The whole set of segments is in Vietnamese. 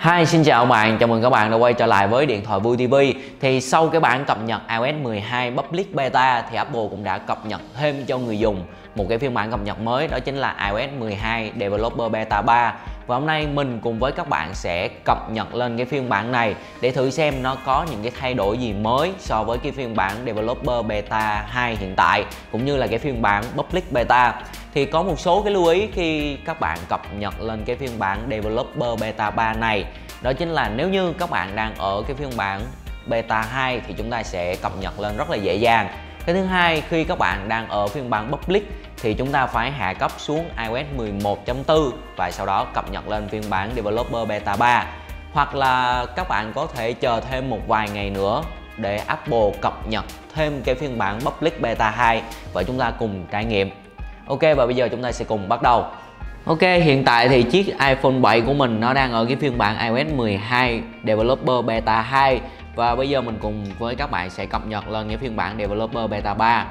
Hi xin chào bạn, chào mừng các bạn đã quay trở lại với điện thoại Vui TV Thì sau cái bản cập nhật iOS 12 Public Beta thì Apple cũng đã cập nhật thêm cho người dùng một cái phiên bản cập nhật mới đó chính là iOS 12 Developer Beta 3 và hôm nay mình cùng với các bạn sẽ cập nhật lên cái phiên bản này để thử xem nó có những cái thay đổi gì mới so với cái phiên bản Developer Beta 2 hiện tại, cũng như là cái phiên bản Public Beta. Thì có một số cái lưu ý khi các bạn cập nhật lên cái phiên bản Developer Beta 3 này. Đó chính là nếu như các bạn đang ở cái phiên bản Beta 2 thì chúng ta sẽ cập nhật lên rất là dễ dàng cái thứ hai, khi các bạn đang ở phiên bản Public thì chúng ta phải hạ cấp xuống iOS 11.4 và sau đó cập nhật lên phiên bản Developer Beta 3 hoặc là các bạn có thể chờ thêm một vài ngày nữa để Apple cập nhật thêm cái phiên bản Public Beta 2 và chúng ta cùng trải nghiệm. Ok, và bây giờ chúng ta sẽ cùng bắt đầu. Ok, hiện tại thì chiếc iPhone 7 của mình nó đang ở cái phiên bản iOS 12 Developer Beta 2 và bây giờ mình cùng với các bạn sẽ cập nhật lên cái phiên bản Developer Beta 3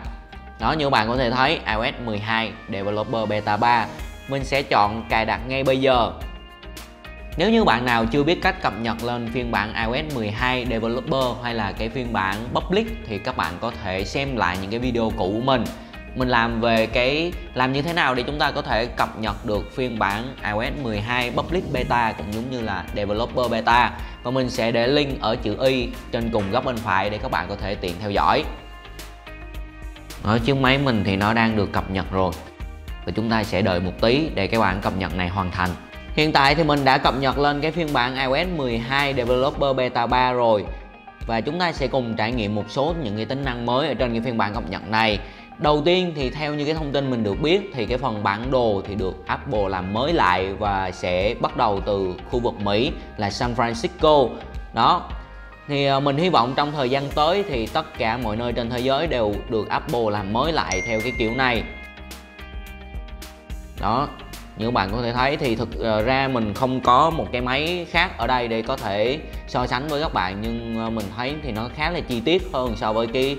đó, như bạn có thể thấy, iOS 12 Developer Beta 3 mình sẽ chọn cài đặt ngay bây giờ. Nếu như bạn nào chưa biết cách cập nhật lên phiên bản iOS 12 Developer hay là cái phiên bản Public thì các bạn có thể xem lại những cái video cũ của mình mình làm về cái, làm như thế nào để chúng ta có thể cập nhật được phiên bản iOS 12 Public Beta cũng giống như là Developer Beta. Và mình sẽ để link ở chữ Y trên cùng góc bên phải để các bạn có thể tiện theo dõi. Ở chiếc máy mình thì nó đang được cập nhật rồi. Và chúng ta sẽ đợi một tí để cái bản cập nhật này hoàn thành. Hiện tại thì mình đã cập nhật lên cái phiên bản iOS 12 Developer Beta 3 rồi. Và chúng ta sẽ cùng trải nghiệm một số những cái tính năng mới ở trên cái phiên bản cập nhật này. Đầu tiên thì theo như cái thông tin mình được biết thì cái phần bản đồ thì được Apple làm mới lại và sẽ bắt đầu từ khu vực Mỹ là San Francisco. Đó. Thì ờ, mình hy vọng trong thời gian tới thì tất cả mọi nơi trên thế giới đều được Apple làm mới lại theo cái kiểu này. Đó, như các bạn có thể thấy thì thực ờ, ra mình không có một cái máy khác ở đây để có thể so sánh với các bạn nhưng ờ, mình thấy thì nó khá là chi tiết hơn so với cái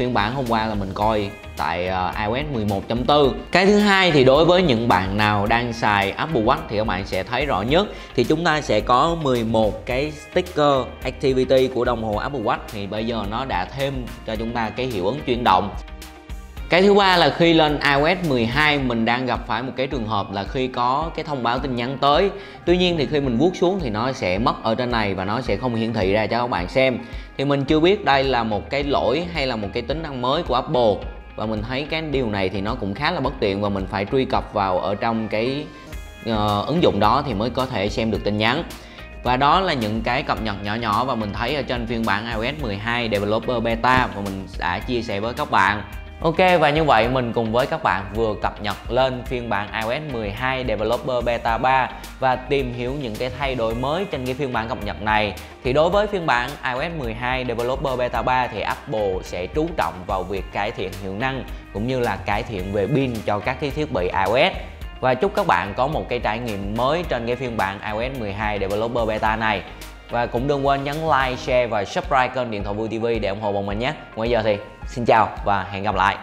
phiên bản hôm qua là mình coi tại ờ, iOS 11.4 cái thứ hai thì đối với những bạn nào đang xài Apple Watch thì các bạn sẽ thấy rõ nhất. Thì chúng ta sẽ có 11 cái sticker activity của đồng hồ Apple Watch. Thì bây giờ nó đã thêm cho chúng ta cái hiệu ứng chuyển động cái thứ ba là khi lên iOS 12 mình đang gặp phải một cái trường hợp là khi có cái thông báo tin nhắn tới. Tuy nhiên thì khi mình vuốt xuống thì nó sẽ mất ở trên này và nó sẽ không hiển thị ra cho các bạn xem. Thì mình chưa biết đây là một cái lỗi hay là một cái tính năng mới của Apple. Và mình thấy cái điều này thì nó cũng khá là bất tiện và mình phải truy cập vào ở trong cái uh, ứng dụng đó thì mới có thể xem được tin nhắn. Và đó là những cái cập nhật nhỏ nhỏ và mình thấy ở trên phiên bản iOS 12 Developer Beta và mình đã chia sẻ với các bạn. Ok, và như vậy mình cùng với các bạn vừa cập nhật lên phiên bản iOS 12 Developer Beta 3 và tìm hiểu những cái thay đổi mới trên cái phiên bản cập nhật này. Thì đối với phiên bản iOS 12 Developer Beta 3 thì Apple sẽ chú trọng vào việc cải thiện hiệu năng cũng như là cải thiện về pin cho các cái thiết bị iOS. Và chúc các bạn có một cái trải nghiệm mới trên cái phiên bản iOS 12 Developer Beta này. Và cũng đừng quên nhấn like, share và subscribe kênh Điện thoại Vui TV để ủng hộ bọn mình nhé. Ngoài giờ thì xin chào và hẹn gặp lại